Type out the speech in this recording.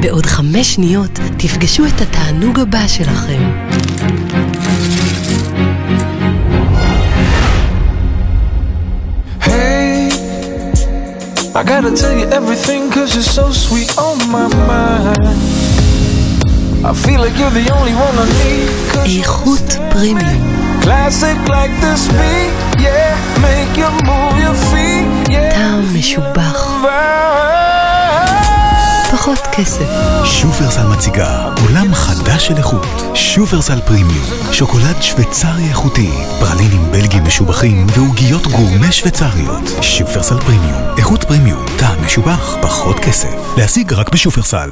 בעוד חמש שניות תפגשו את התענוג הבא שלכם. Hey, I gotta tell you everything cause you're so sweet on my mind. I feel like you're the only one I need. איכות פרימיום, classic like this beat, yeah. Make you move your feet, yeah. טעם משובח, פחות כסף. שופרסל מציגה עולם חדש של איכות. שופרסל פרימיום, שוקולד שוויצרי איכותי, פרלינים בלגים משובחים ועוגיות גורמה שוויצריות. שופרסל פרימיום, איכות פרימיום, טעם משובח, פחות כסף. להשיג רק בשופרסל.